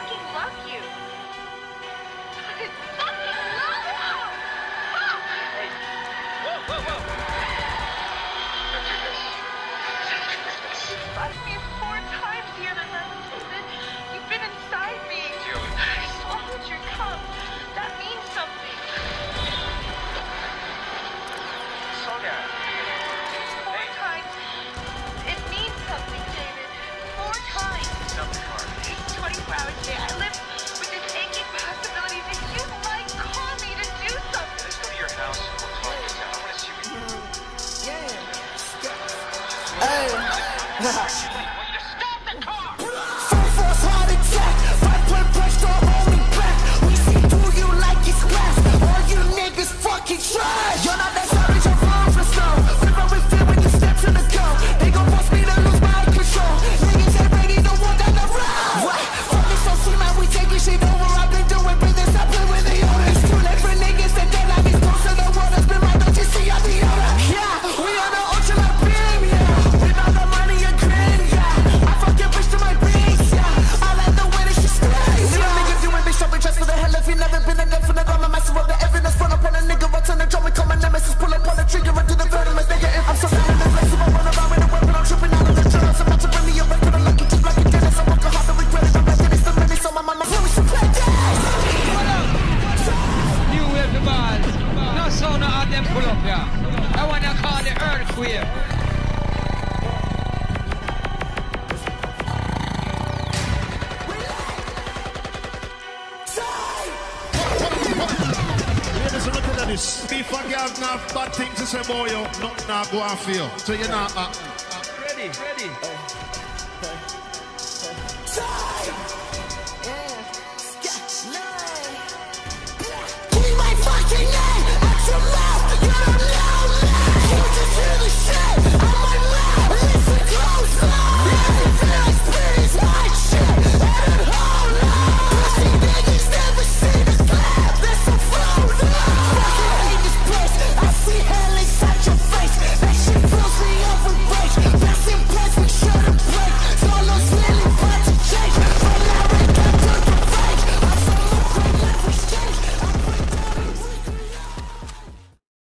fucking love you. すいません。them pull up. That one I call the earthquake. this. If have enough bad things to say about you, nothing go and feel. So you're not. Ready, ready.